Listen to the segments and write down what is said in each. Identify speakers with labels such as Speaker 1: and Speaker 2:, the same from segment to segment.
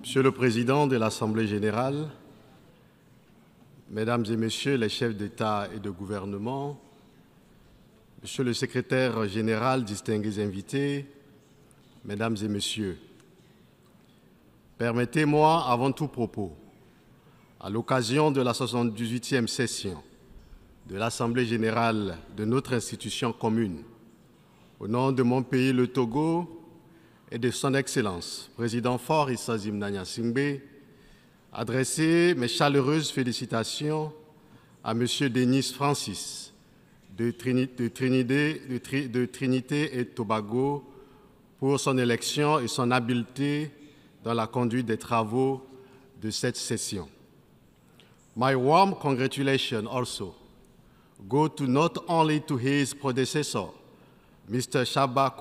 Speaker 1: Monsieur le Président de l'Assemblée générale, Mesdames et Messieurs les chefs d'État et de gouvernement, Monsieur le Secrétaire général, distingués invités, Mesdames et Messieurs, permettez-moi avant tout propos, à l'occasion de la 78e session de l'Assemblée générale de notre institution commune, au nom de mon pays, le Togo, et de son Excellence, Président Fort Issa Zimnanya Singbe, adresser mes chaleureuses félicitations à M. Denis Francis de, Trinité, et Tobago pour son élection et son habileté dans la conduite des travaux de cette session. My warm congratulations also go to not only to his predecessor, Mr. Shaba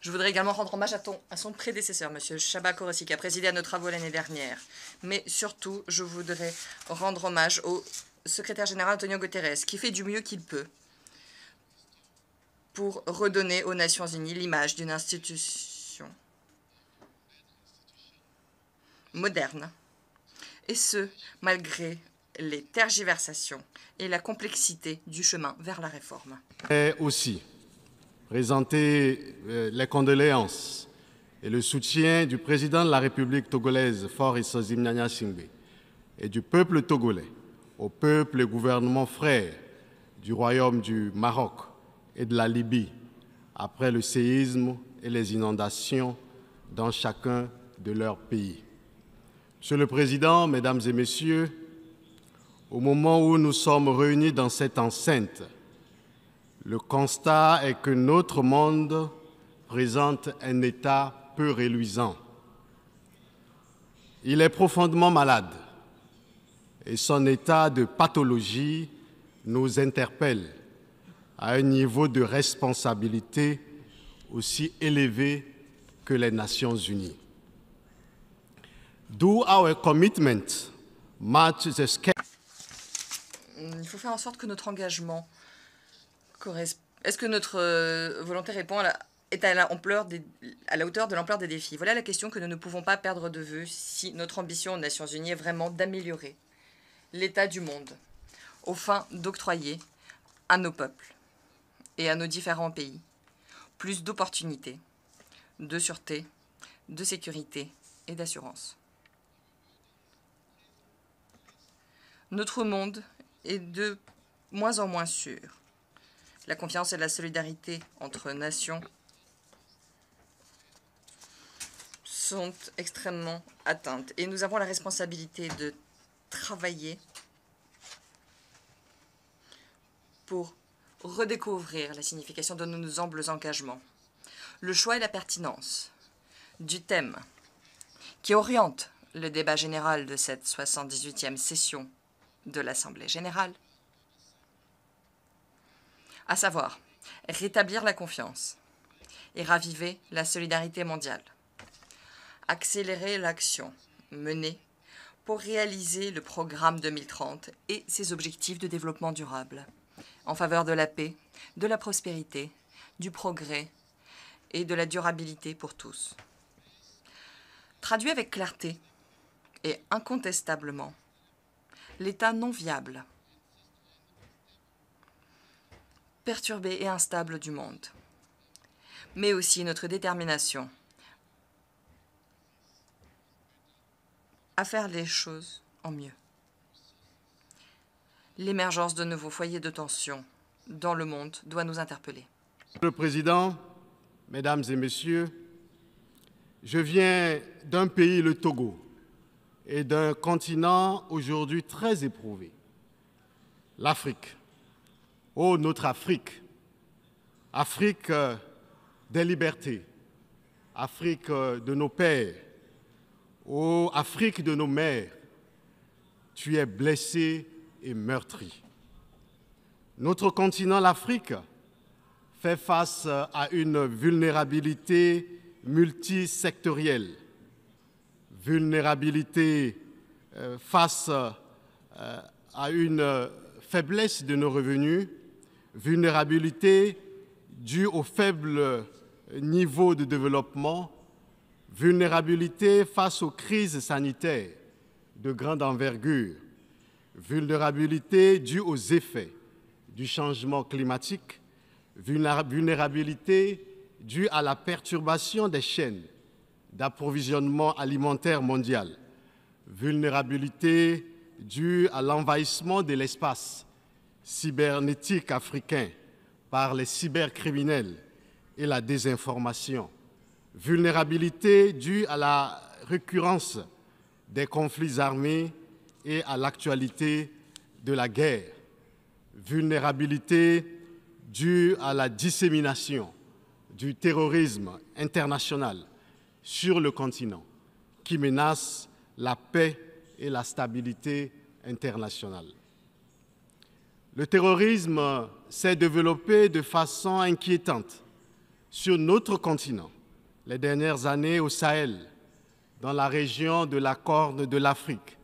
Speaker 2: je voudrais également rendre hommage à, son prédécesseur, M. Shaba Korossi, qui a présidé à nos travaux l'année dernière. Mais surtout, je voudrais rendre hommage au secrétaire général Antonio Guterres, qui fait du mieux qu'il peut pour redonner aux Nations Unies l'image d'une institution moderne, et ce, malgré les tergiversations et la complexité du chemin vers la réforme.
Speaker 1: Et aussi présenter euh, les condoléances et le soutien du président de la République togolaise, Faure Issozim Singbe, et du peuple togolais au peuple et gouvernement frère du Royaume du Maroc et de la Libye après le séisme et les inondations dans chacun de leurs pays. Monsieur le Président, Mesdames et Messieurs, au moment où nous sommes réunis dans cette enceinte, le constat est que notre monde présente un état peu réluisant. Il est profondément malade et son état de pathologie nous interpelle à un niveau de responsabilité aussi élevé que les Nations Unies. Do our commitment match the
Speaker 2: Il faut faire en sorte que notre engagement est-ce que notre euh, volonté répond à la, est à la, à la hauteur de l'ampleur des défis? Voilà la question que nous ne pouvons pas perdre de vue si notre ambition aux Nations Unies est vraiment d'améliorer l'état du monde aux fins d'octroyer à nos peuples et à nos différents pays plus d'opportunités, de sûreté, de sécurité et d'assurance. Notre monde est de moins en moins sûr la confiance et la solidarité entre nations sont extrêmement atteintes. Et nous avons la responsabilité de travailler pour redécouvrir la signification de nos humbles engagements. Le choix et la pertinence du thème qui oriente le débat général de cette 78e session de l'Assemblée générale à savoir rétablir la confiance et raviver la solidarité mondiale, accélérer l'action menée pour réaliser le programme 2030 et ses objectifs de développement durable en faveur de la paix, de la prospérité, du progrès et de la durabilité pour tous. Traduit avec clarté et incontestablement, l'état non viable perturbé et instable du monde, mais aussi notre détermination à faire les choses en mieux. L'émergence de nouveaux foyers de tension dans le monde doit nous interpeller.
Speaker 1: Monsieur le Président, Mesdames et Messieurs, je viens d'un pays, le Togo, et d'un continent aujourd'hui très éprouvé, l'Afrique. Oh, notre Afrique, Afrique euh, des libertés, Afrique euh, de nos pères, oh, Afrique de nos mères, tu es blessé et meurtri. Notre continent, l'Afrique, fait face à une vulnérabilité multisectorielle, vulnérabilité euh, face à une faiblesse de nos revenus, vulnérabilité due au faible niveau de développement vulnérabilité face aux crises sanitaires de grande envergure, vulnérabilité due aux effets du changement climatique, vulnérabilité due à la perturbation des chaînes d'approvisionnement alimentaire mondial, vulnérabilité due à l'envahissement de l'espace cybernétique africain par les cybercriminels et la désinformation, vulnérabilité due à la récurrence des conflits armés et à l'actualité de la guerre, vulnérabilité due à la dissémination du terrorisme international sur le continent qui menace la paix et la stabilité internationale. Le terrorisme s'est développé de façon inquiétante sur notre continent les dernières années au Sahel, dans la région de la Corne de l'Afrique,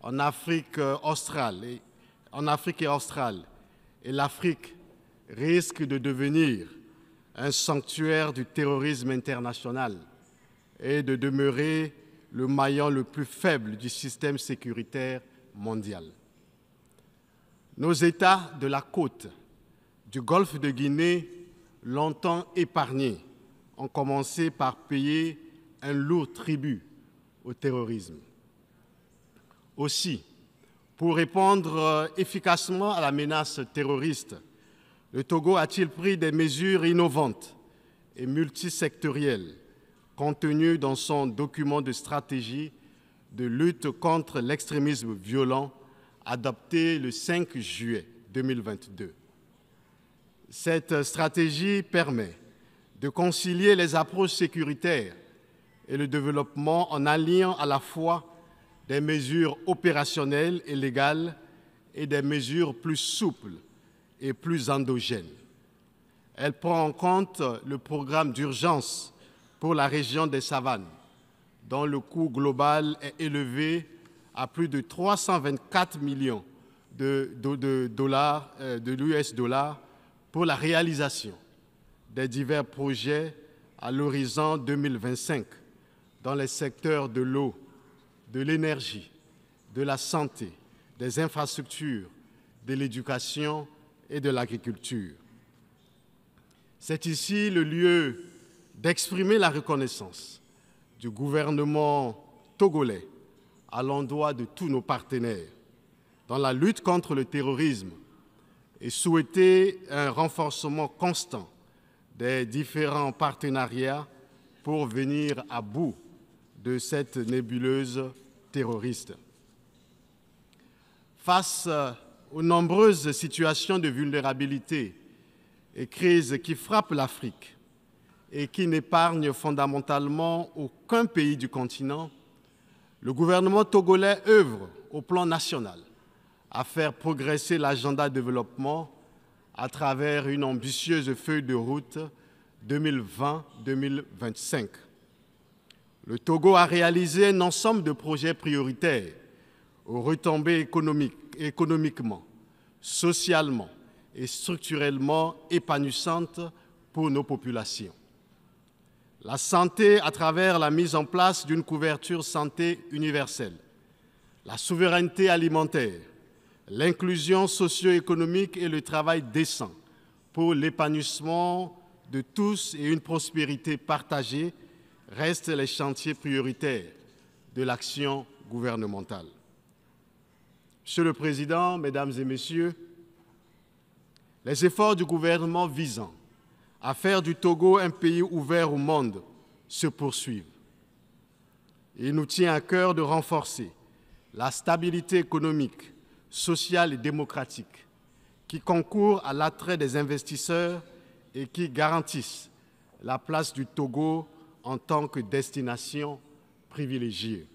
Speaker 1: en Afrique australe et en Afrique et australe. Et l'Afrique risque de devenir un sanctuaire du terrorisme international et de demeurer le maillon le plus faible du système sécuritaire mondial. Nos États de la côte du golfe de Guinée, longtemps épargnés, ont commencé par payer un lourd tribut au terrorisme. Aussi, pour répondre efficacement à la menace terroriste, le Togo a-t-il pris des mesures innovantes et multisectorielles contenues dans son document de stratégie de lutte contre l'extrémisme violent adopté le 5 juillet 2022. Cette stratégie permet de concilier les approches sécuritaires et le développement en alliant à la fois des mesures opérationnelles et légales et des mesures plus souples et plus endogène. Elle prend en compte le programme d'urgence pour la région des savanes, dont le coût global est élevé à plus de 324 millions de, dollars, euh, de l'US dollars pour la réalisation des divers projets à l'horizon 2025 dans les secteurs de l'eau, de l'énergie, de la santé, des infrastructures, de l'éducation et de l'agriculture. C'est ici le lieu d'exprimer la reconnaissance du gouvernement togolais à l'endroit de tous nos partenaires dans la lutte contre le terrorisme et souhaiter un renforcement constant des différents partenariats pour venir à bout de cette nébuleuse terroriste. Face aux nombreuses situations de vulnérabilité et crises qui frappent l'Afrique et qui n'épargnent fondamentalement aucun pays du continent, le gouvernement togolais œuvre au plan national à faire progresser l'agenda développement à travers une ambitieuse feuille de route 2020-2025. Le Togo a réalisé un ensemble de projets prioritaires aux retombées économiquement, socialement et structurellement épanouissante pour nos populations. La santé à travers la mise en place d'une couverture santé universelle, la souveraineté alimentaire, l'inclusion socio-économique et le travail décent pour l'épanouissement de tous et une prospérité partagée restent les chantiers prioritaires de l'action gouvernementale. Monsieur le Président, Mesdames et Messieurs, les efforts du gouvernement visant à faire du Togo un pays ouvert au monde se poursuivent. Il nous tient à cœur de renforcer la stabilité économique, sociale et démocratique qui concourt à l'attrait des investisseurs et qui garantissent la place du Togo en tant que destination privilégiée.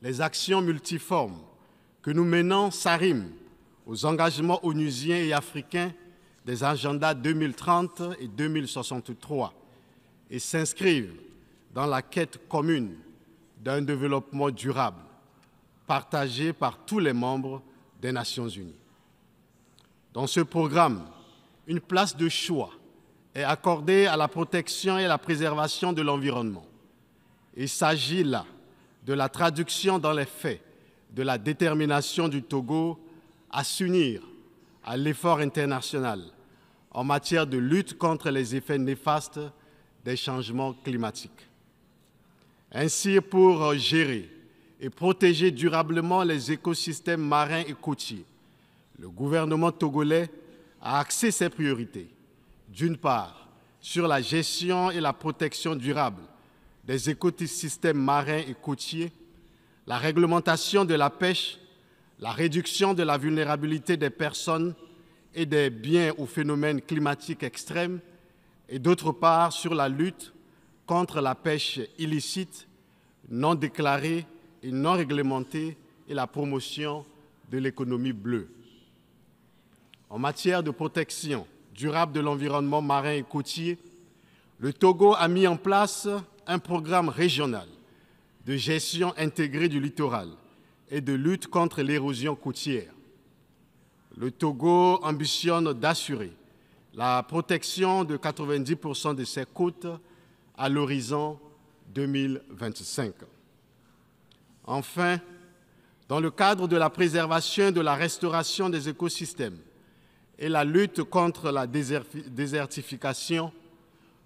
Speaker 1: Les actions multiformes que nous menons s'arriment aux engagements onusiens et africains des agendas 2030 et 2063 et s'inscrivent dans la quête commune d'un développement durable partagé par tous les membres des Nations Unies. Dans ce programme, une place de choix est accordée à la protection et la préservation de l'environnement. Il s'agit là de la traduction dans les faits de la détermination du Togo à s'unir à l'effort international en matière de lutte contre les effets néfastes des changements climatiques. Ainsi, pour gérer et protéger durablement les écosystèmes marins et côtiers, le gouvernement togolais a axé ses priorités, d'une part, sur la gestion et la protection durable des écosystèmes marins et côtiers, la réglementation de la pêche, la réduction de la vulnérabilité des personnes et des biens aux phénomènes climatiques extrêmes, et d'autre part sur la lutte contre la pêche illicite, non déclarée et non réglementée et la promotion de l'économie bleue. En matière de protection durable de l'environnement marin et côtier, le Togo a mis en place un programme régional de gestion intégrée du littoral et de lutte contre l'érosion côtière. Le Togo ambitionne d'assurer la protection de 90% de ses côtes à l'horizon 2025. Enfin, dans le cadre de la préservation et de la restauration des écosystèmes et la lutte contre la désertification,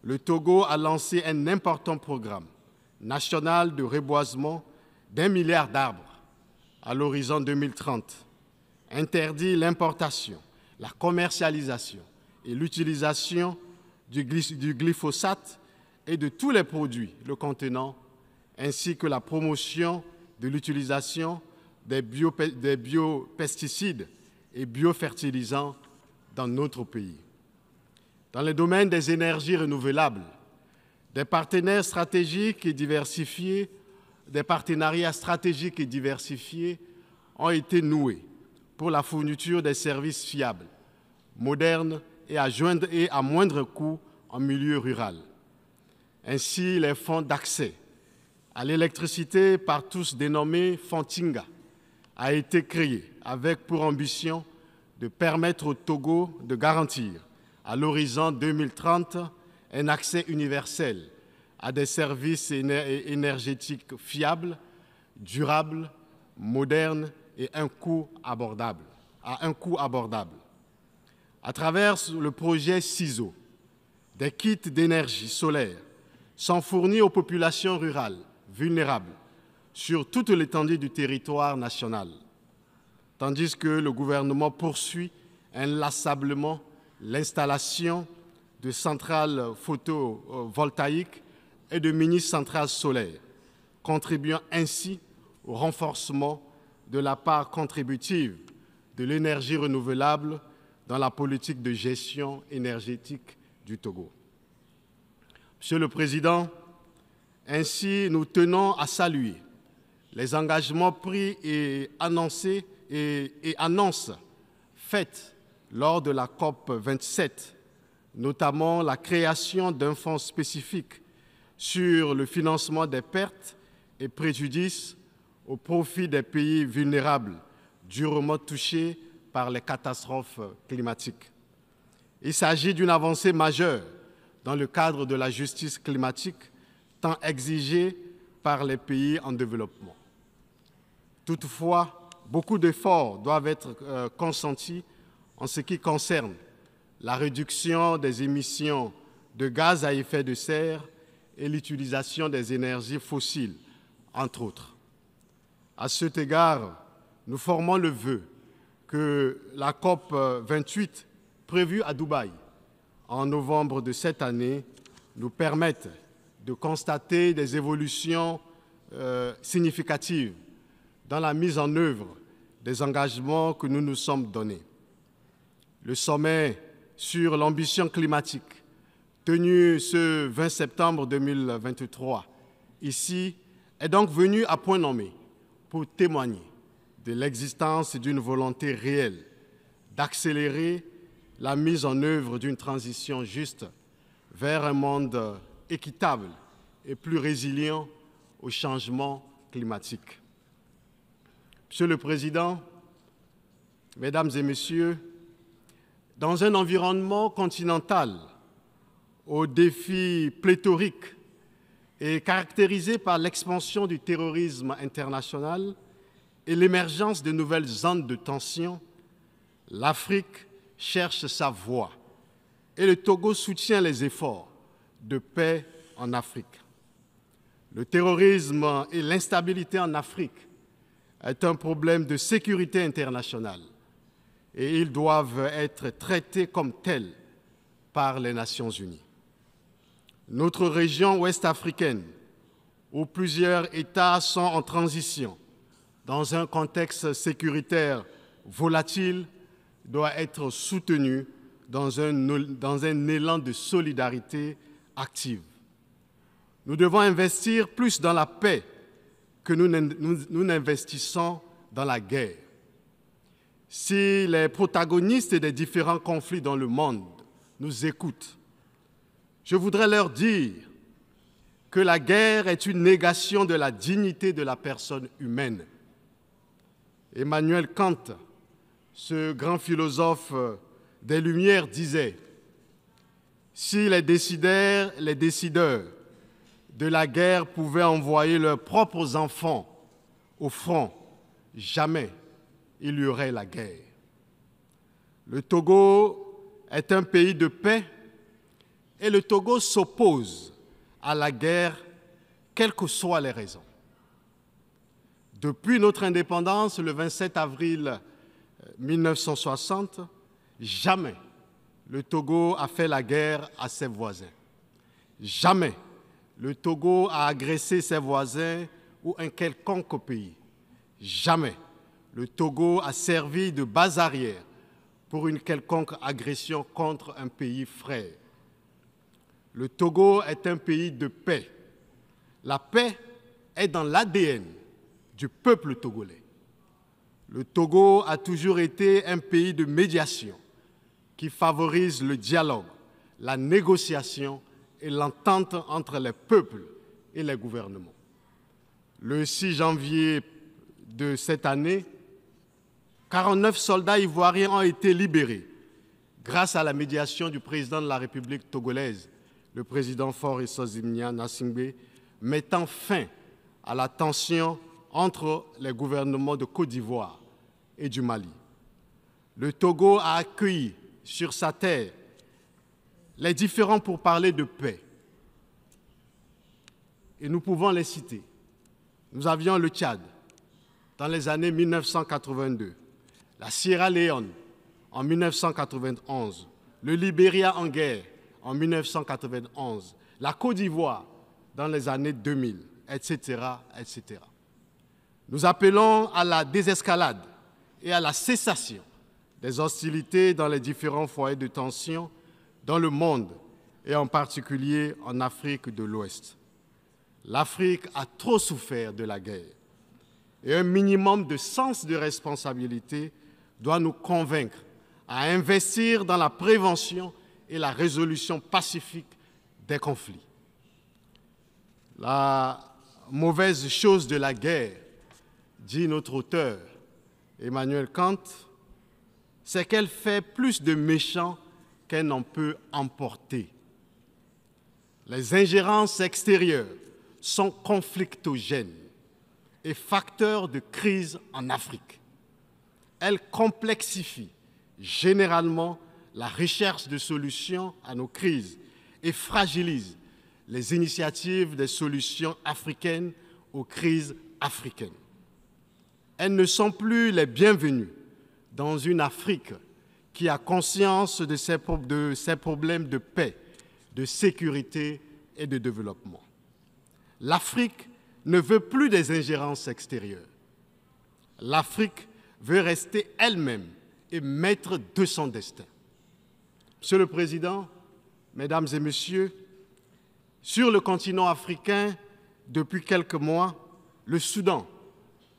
Speaker 1: le Togo a lancé un important programme national de reboisement d'un milliard d'arbres à l'horizon 2030, interdit l'importation, la commercialisation et l'utilisation du, glyphosate et de tous les produits le contenant, ainsi que la promotion de l'utilisation des, des biopesticides et biofertilisants dans notre pays. Dans le domaine des énergies renouvelables, des partenariats stratégiques et diversifiés ont été noués pour la fourniture des services fiables, modernes et à, et à moindre coût en milieu rural. Ainsi, les fonds d'accès à l'électricité par tous dénommés Fontinga a été créé avec pour ambition de permettre au Togo de garantir à l'horizon 2030 un accès universel à des services énergétiques fiables, durables, modernes et à un coût abordable. À travers le projet CISO, des kits d'énergie solaire sont fournis aux populations rurales vulnérables sur toute l'étendue du territoire national, tandis que le gouvernement poursuit inlassablement l'installation de centrales photovoltaïques et de mini-centrales solaires, contribuant ainsi au renforcement de la part contributive de l'énergie renouvelable dans la politique de gestion énergétique du Togo. Monsieur le Président, ainsi nous tenons à saluer les engagements pris et annoncés et, annonces faites lors de la COP 27, notamment la création d'un fonds spécifique sur le financement des pertes et préjudices au profit des pays vulnérables durement touchés par les catastrophes climatiques. Il s'agit d'une avancée majeure dans le cadre de la justice climatique tant exigée par les pays en développement. Toutefois, beaucoup d'efforts doivent être euh, consentis en ce qui concerne la réduction des émissions de gaz à effet de serre et l'utilisation des énergies fossiles, entre autres. À cet égard, nous formons le vœu que la COP 28 prévue à Dubaï en novembre de cette année nous permette de constater des évolutions euh, significatives dans la mise en œuvre des engagements que nous nous sommes donnés. Le sommet sur l'ambition climatique, tenu ce 20 septembre 2023, ici, est donc venu à point nommé pour témoigner de l'existence d'une volonté réelle d'accélérer la mise en œuvre d'une transition juste vers un monde équitable et plus résilient au changement climatique. Monsieur le Président, Mesdames et Messieurs, dans un environnement continental aux défis pléthoriques et caractérisée par l'expansion du terrorisme international et l'émergence de nouvelles zones de tension, l'Afrique cherche sa voie et le Togo soutient les efforts de paix en Afrique. Le terrorisme et l'instabilité en Afrique est un problème de sécurité internationale et ils doivent être traités comme tels par les Nations Unies. Notre région ouest-africaine, où plusieurs États sont en transition, dans un contexte sécuritaire volatile, doit être soutenue dans un, élan de solidarité active. Nous devons investir plus dans la paix que nous n'investissons dans la guerre. Si les protagonistes des différents conflits dans le monde nous écoutent, je voudrais leur dire que la guerre est une négation de la dignité de la personne humaine. Emmanuel Kant, ce grand philosophe des Lumières, disait, si les décideurs, les décideurs de la guerre pouvaient envoyer leurs propres enfants au front, jamais il y aurait la guerre. Le Togo est un pays de paix et le Togo s'oppose à la guerre, quelles que soient les raisons. Depuis notre indépendance, le 27 avril 1960, jamais le Togo a fait la guerre à ses voisins. Jamais le Togo a agressé ses voisins ou un quelconque pays. Jamais le Togo a servi de base arrière pour une quelconque agression contre un pays frère. Le Togo est un pays de paix. La paix est dans l'ADN du peuple togolais. Le Togo a toujours été un pays de médiation qui favorise le dialogue, la négociation et l'entente entre les peuples et les gouvernements. Le 6 janvier de cette année, 49 soldats ivoiriens ont été libérés grâce à la médiation du président de la République togolaise, le président Faure Sozimnia Nassingbe, mettant fin à la tension entre les gouvernements de Côte d'Ivoire et du Mali. Le Togo a accueilli sur sa terre les différents pour parler de paix. Et nous pouvons les citer. Nous avions le Tchad dans les années 1982 la Sierra Leone en 1991, le Libéria en guerre en 1991, la Côte d'Ivoire dans les années 2000, etc., etc. Nous appelons à la désescalade et à la cessation des hostilités dans les différents foyers de tension dans le monde et en particulier en Afrique de l'Ouest. L'Afrique a trop souffert de la guerre et un minimum de sens de responsabilité doit nous convaincre à investir dans la prévention et la résolution pacifique des conflits. La mauvaise chose de la guerre, dit notre auteur Emmanuel Kant, c'est qu'elle fait plus de méchants qu'elle n'en peut emporter. Les ingérences extérieures sont conflictogènes et facteurs de crise en Afrique elle complexifie généralement la recherche de solutions à nos crises et fragilise les initiatives des solutions africaines aux crises africaines. Elles ne sont plus les bienvenues dans une Afrique qui a conscience de ses, de problèmes de paix, de sécurité et de développement. L'Afrique ne veut plus des ingérences extérieures. L'Afrique veut rester elle-même et maître de son destin. Monsieur le Président, Mesdames et Messieurs, sur le continent africain, depuis quelques mois, le Soudan,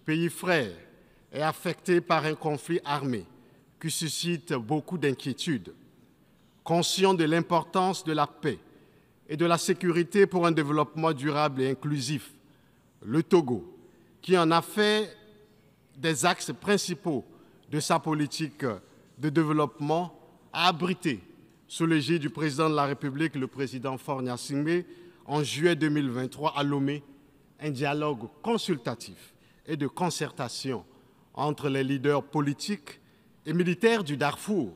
Speaker 1: pays frère, est affecté par un conflit armé qui suscite beaucoup d'inquiétudes. Conscient de l'importance de la paix et de la sécurité pour un développement durable et inclusif, le Togo, qui en a fait des axes principaux de sa politique de développement a abrité sous l'égide du président de la République, le président Fornia Singbe, en juillet 2023 à Lomé, un dialogue consultatif et de concertation entre les leaders politiques et militaires du Darfour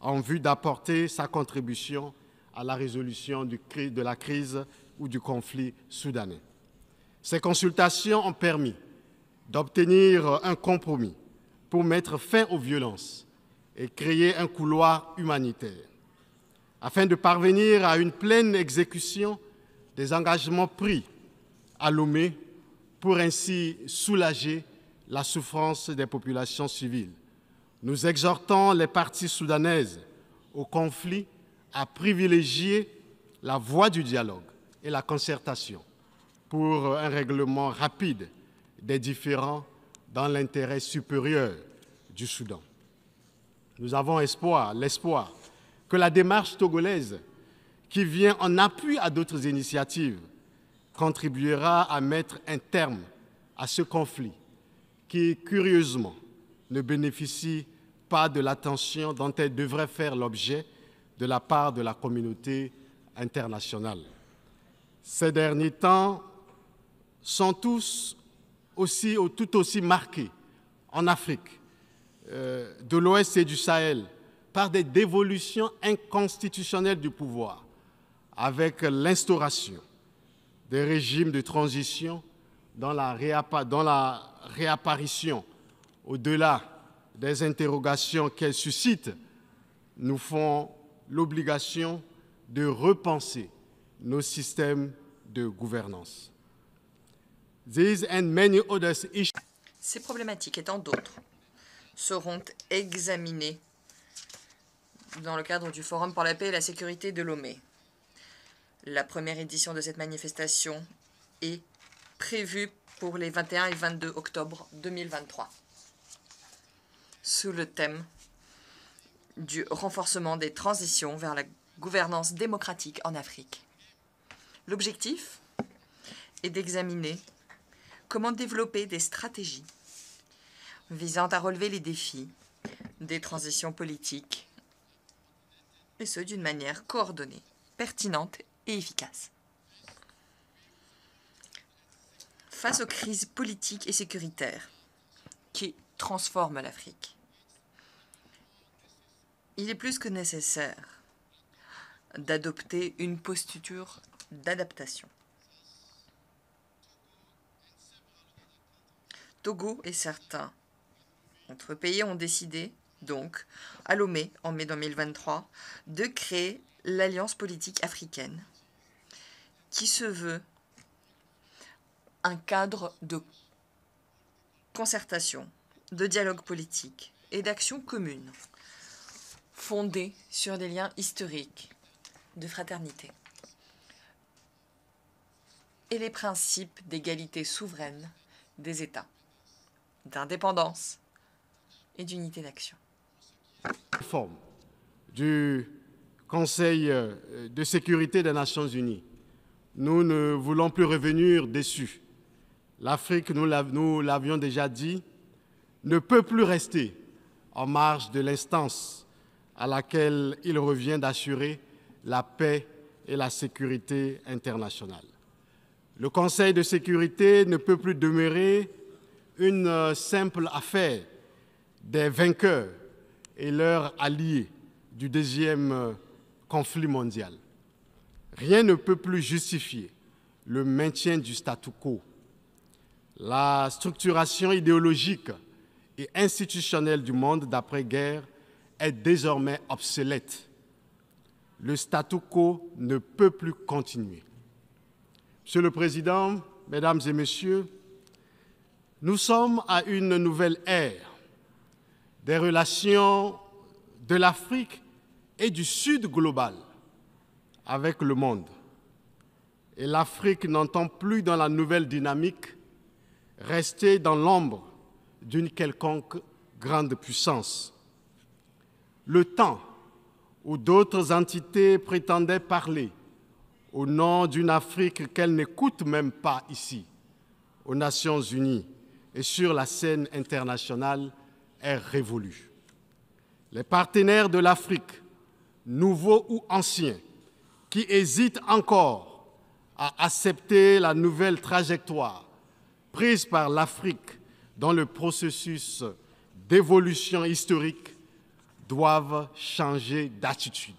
Speaker 1: en vue d'apporter sa contribution à la résolution de la crise ou du conflit soudanais. Ces consultations ont permis d'obtenir un compromis pour mettre fin aux violences et créer un couloir humanitaire. Afin de parvenir à une pleine exécution des engagements pris à Lomé pour ainsi soulager la souffrance des populations civiles. Nous exhortons les parties soudanaises au conflit à privilégier la voie du dialogue et la concertation pour un règlement rapide des différends dans l'intérêt supérieur du Soudan. Nous avons espoir, l'espoir que la démarche togolaise, qui vient en appui à d'autres initiatives, contribuera à mettre un terme à ce conflit qui, curieusement, ne bénéficie pas de l'attention dont elle devrait faire l'objet de la part de la communauté internationale. Ces derniers temps sont tous aussi, tout aussi marqués en Afrique, euh, de l'Ouest et du Sahel, par des dévolutions inconstitutionnelles du pouvoir, avec l'instauration des régimes de transition dans la, réapparition, au-delà des interrogations qu'elles suscitent, nous font l'obligation de repenser nos systèmes de gouvernance.
Speaker 2: Ces problématiques étant d'autres seront examinées dans le cadre du Forum pour la paix et la sécurité de Lomé. La première édition de cette manifestation est prévue pour les 21 et 22 octobre 2023 sous le thème du renforcement des transitions vers la gouvernance démocratique en Afrique. L'objectif est d'examiner comment développer des stratégies visant à relever les défis des transitions politiques, et ce d'une manière coordonnée, pertinente et efficace. Face aux crises politiques et sécuritaires qui transforment l'Afrique, il est plus que nécessaire d'adopter une posture d'adaptation. Togo et certains autres pays ont décidé, donc, à Lomé, en mai 2023, de créer l'Alliance politique africaine, qui se veut un cadre de concertation, de dialogue politique et d'action commune, fondé sur des liens historiques de fraternité et les principes d'égalité souveraine des États d'indépendance et d'unité d'action.
Speaker 1: Forme du Conseil euh, de sécurité des Nations Unies. Nous ne voulons plus revenir dessus. L'Afrique, nous l'avions déjà dit, ne peut plus rester en marge de l'instance à laquelle il revient d'assurer la paix et la sécurité internationale. Le Conseil de sécurité ne peut plus demeurer une euh, simple affaire des vainqueurs et leurs alliés du deuxième euh, conflit mondial. Rien ne peut plus justifier le maintien du statu quo. La structuration idéologique et institutionnelle du monde d'après-guerre est désormais obsolète. Le statu quo ne peut plus continuer. Monsieur le Président, Mesdames et Messieurs, nous sommes à une nouvelle ère des relations de l'Afrique et du Sud global avec le monde. Et l'Afrique n'entend plus dans la nouvelle dynamique rester dans l'ombre d'une quelconque grande puissance. Le temps où d'autres entités prétendaient parler au nom d'une Afrique qu'elles n'écoutent même pas ici, aux Nations Unies, et sur la scène internationale révolue. Les partenaires de l'Afrique nouveaux ou anciens, qui hésitent encore à accepter la nouvelle trajectoire prise par l'Afrique dans le processus d'évolution historique, doivent changer d'attitude,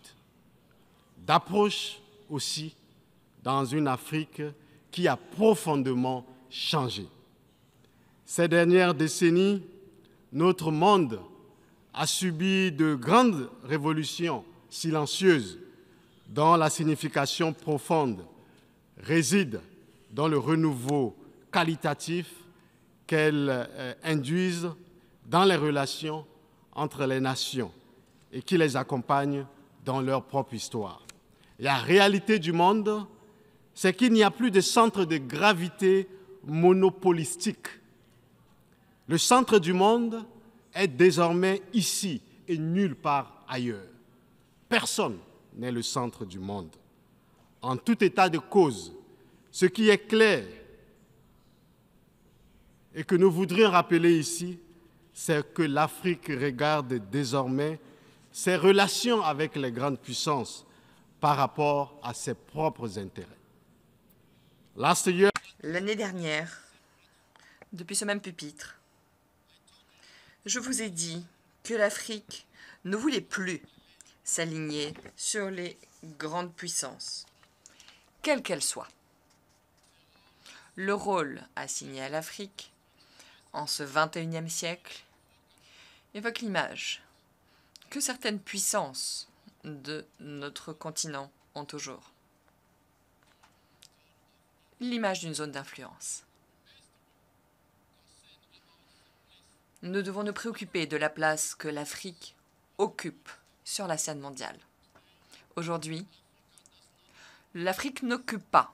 Speaker 1: d'approche aussi dans une Afrique qui a profondément changé. Ces dernières décennies, notre monde a subi de grandes révolutions silencieuses dont la signification profonde réside dans le renouveau qualitatif qu'elles euh, induisent dans les relations entre les nations et qui les accompagnent dans leur propre histoire. La réalité du monde, c'est qu'il n'y a plus de centre de gravité monopolistique. Le centre du monde est désormais ici et nulle part ailleurs. Personne n'est le centre du monde. En tout état de cause, ce qui est clair et que nous voudrions rappeler ici, c'est que l'Afrique regarde désormais ses relations avec les grandes puissances par rapport à ses propres intérêts.
Speaker 2: L'année dernière, depuis ce même pupitre, je vous ai dit que l'Afrique ne voulait plus s'aligner sur les grandes puissances, quelles qu'elles soient. Le rôle assigné à l'Afrique en ce XXIe siècle évoque l'image que certaines puissances de notre continent ont toujours. L'image d'une zone d'influence. Nous devons nous préoccuper de la place que l'Afrique occupe sur la scène mondiale. Aujourd'hui, l'Afrique n'occupe pas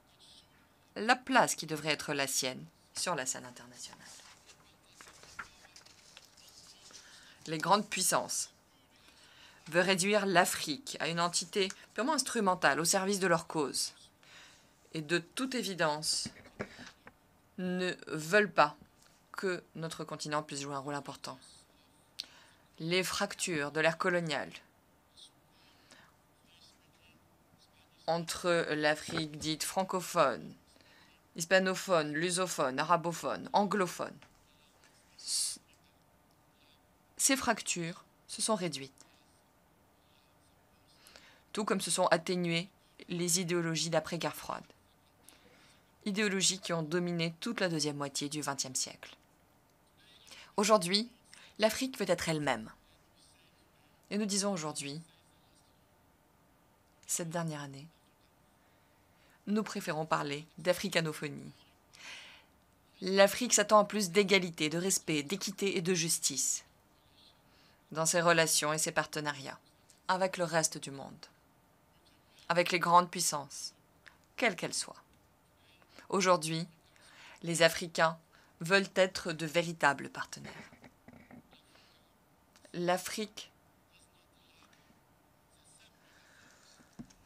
Speaker 2: la place qui devrait être la sienne sur la scène internationale. Les grandes puissances veulent réduire l'Afrique à une entité purement instrumentale au service de leur cause. Et de toute évidence, ne veulent pas que notre continent puisse jouer un rôle important. Les fractures de l'ère coloniale entre l'Afrique dite francophone, hispanophone, lusophone, arabophone, anglophone, ces fractures se sont réduites, tout comme se sont atténuées les idéologies d'après-guerre froide, idéologies qui ont dominé toute la deuxième moitié du XXe siècle. Aujourd'hui, l'Afrique veut être elle-même. Et nous disons aujourd'hui, cette dernière année, nous préférons parler d'africanophonie. L'Afrique s'attend à plus d'égalité, de respect, d'équité et de justice dans ses relations et ses partenariats avec le reste du monde, avec les grandes puissances, quelles qu'elles soient. Aujourd'hui, les Africains veulent être de véritables partenaires. L'Afrique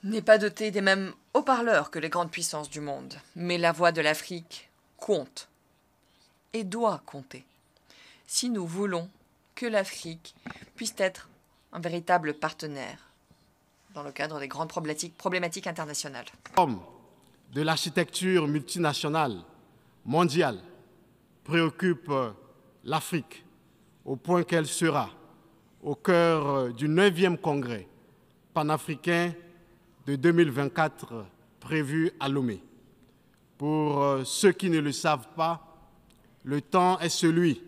Speaker 2: n'est pas dotée des mêmes haut-parleurs que les grandes puissances du monde, mais la voix de l'Afrique compte et doit compter si nous voulons que l'Afrique puisse être un véritable partenaire dans le cadre des grandes problématiques, internationales.
Speaker 1: De l'architecture multinationale mondiale préoccupe euh, l'Afrique au point qu'elle sera au cœur euh, du 9e congrès panafricain de 2024 prévu à Lomé. Pour euh, ceux qui ne le savent pas, le temps est celui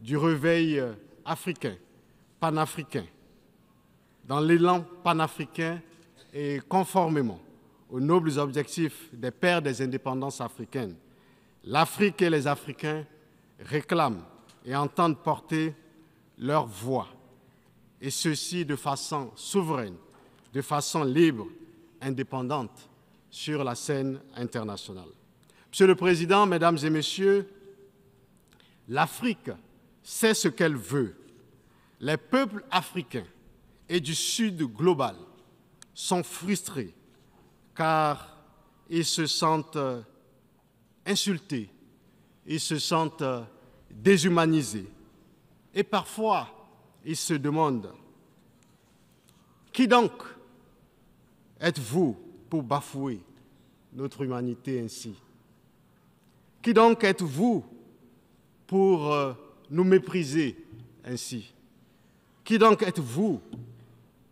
Speaker 1: du réveil africain, panafricain. Dans l'élan panafricain et conformément aux nobles objectifs des pères des indépendances africaines, l'Afrique et les Africains réclament et entendent porter leur voix, et ceci de façon souveraine, de façon libre, indépendante sur la scène internationale. Monsieur le Président, Mesdames et Messieurs, l'Afrique sait ce qu'elle veut. Les peuples africains et du Sud global sont frustrés car ils se sentent insultés, ils se sentent déshumanisés. Et parfois, ils se demandent, qui donc êtes-vous pour bafouer notre humanité ainsi? Qui donc êtes-vous pour euh, nous mépriser ainsi? Qui donc êtes-vous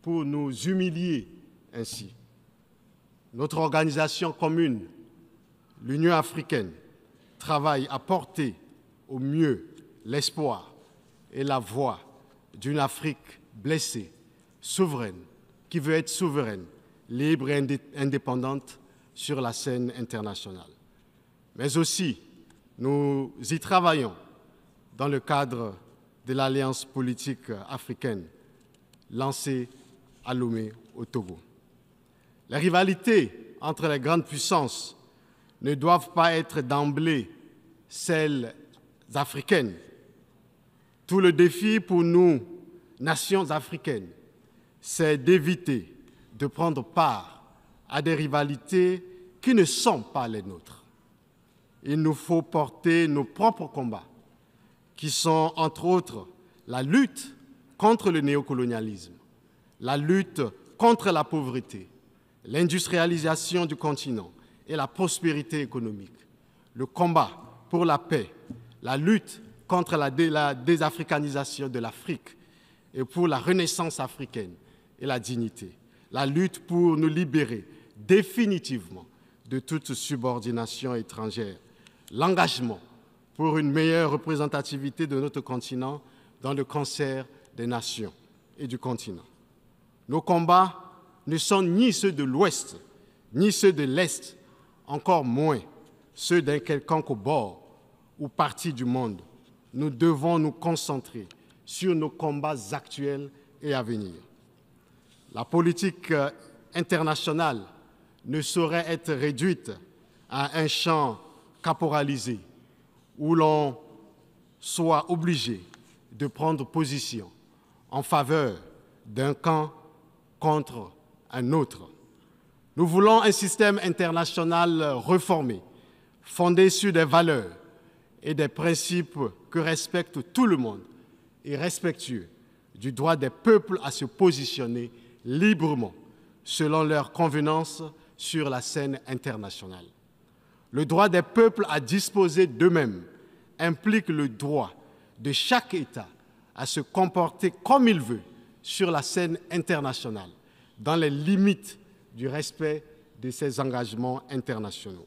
Speaker 1: pour nous humilier ainsi? Notre organisation commune, l'Union africaine, travaille à porter au mieux l'espoir et la voix d'une Afrique blessée, souveraine, qui veut être souveraine, libre et indépendante sur la scène internationale. Mais aussi, nous y travaillons dans le cadre de l'Alliance politique africaine lancée à Lomé au Togo. Les rivalités entre les grandes puissances ne doivent pas être d'emblée celles africaines. Tout le défi pour nous, nations africaines, c'est d'éviter de prendre part à des rivalités qui ne sont pas les nôtres. Il nous faut porter nos propres combats, qui sont entre autres la lutte contre le néocolonialisme, la lutte contre la pauvreté, l'industrialisation du continent et la prospérité économique, le combat pour la paix, la lutte contre la, désafricanisation de l'Afrique et pour la renaissance africaine et la dignité, la lutte pour nous libérer définitivement de toute subordination étrangère, l'engagement pour une meilleure représentativité de notre continent dans le concert des nations et du continent. Nos combats ne sont ni ceux de l'Ouest, ni ceux de l'Est, encore moins ceux d'un quelconque bord ou partie du monde. Nous devons nous concentrer sur nos combats actuels et à venir. La politique euh, internationale ne saurait être réduite à un champ caporalisé où l'on soit obligé de prendre position en faveur d'un camp contre un autre. Nous voulons un système international reformé, fondé sur des valeurs et des principes que respecte tout le monde et respectueux du droit des peuples à se positionner librement selon leurs convenances sur la scène internationale. Le droit des peuples à disposer d'eux-mêmes implique le droit de chaque État à se comporter comme il veut sur la scène internationale, dans les limites du respect de ses engagements internationaux.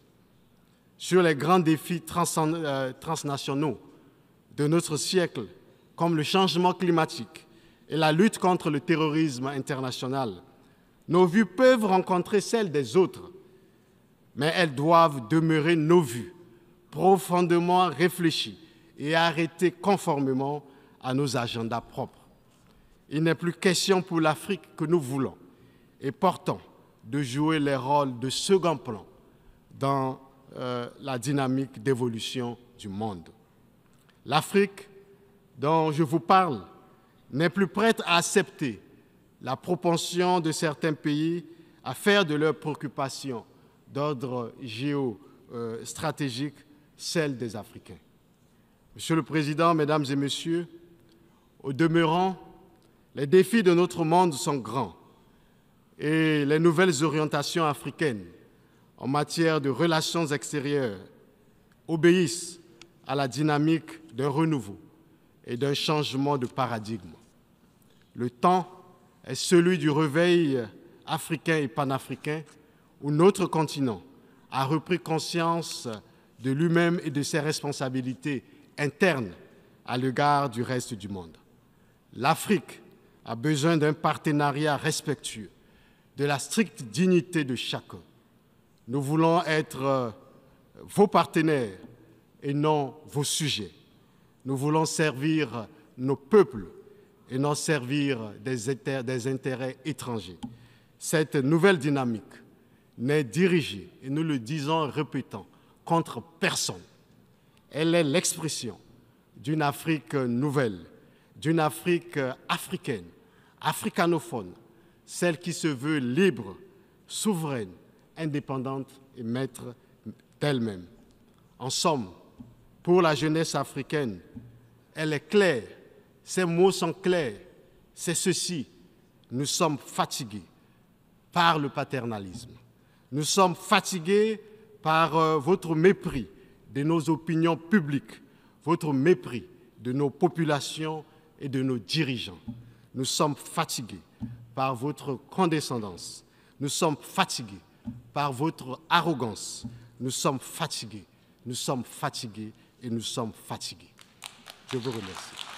Speaker 1: Sur les grands défis euh, transnationaux de notre siècle, comme le changement climatique et la lutte contre le terrorisme international, nos vues peuvent rencontrer celles des autres, mais elles doivent demeurer nos vues, profondément réfléchies et arrêtées conformément à nos agendas propres. Il n'est plus question pour l'Afrique que nous voulons et portons de jouer les rôles de second plan dans euh, la dynamique d'évolution du monde. L'Afrique dont je vous parle n'est plus prête à accepter la propension de certains pays à faire de leurs préoccupations d'ordre géostratégique celle des Africains. Monsieur le Président, Mesdames et Messieurs, au demeurant, les défis de notre monde sont grands et les nouvelles orientations africaines en matière de relations extérieures obéissent à la dynamique d'un renouveau et d'un changement de paradigme. Le temps est celui du réveil africain et panafricain où notre continent a repris conscience de lui-même et de ses responsabilités internes à l'égard du reste du monde. L'Afrique a besoin d'un partenariat respectueux, de la stricte dignité de chacun. Nous voulons être euh, vos partenaires et non vos sujets. Nous voulons servir nos peuples et non servir des, intérêts étrangers. Cette nouvelle dynamique n'est dirigée, et nous le disons et répétons, contre personne. Elle est l'expression d'une Afrique nouvelle, d'une Afrique africaine, africanophone, celle qui se veut libre, souveraine, indépendante et maître d'elle-même. En somme, pour la jeunesse africaine, elle est claire, ses mots sont clairs, c'est ceci, nous sommes fatigués par le paternalisme. Nous sommes fatigués par euh, votre mépris de nos opinions publiques, votre mépris de nos populations et de nos dirigeants. Nous sommes fatigués par votre condescendance. Nous sommes fatigués par votre arrogance. Nous sommes fatigués, nous sommes fatigués et nous sommes fatigués. Je vous remercie.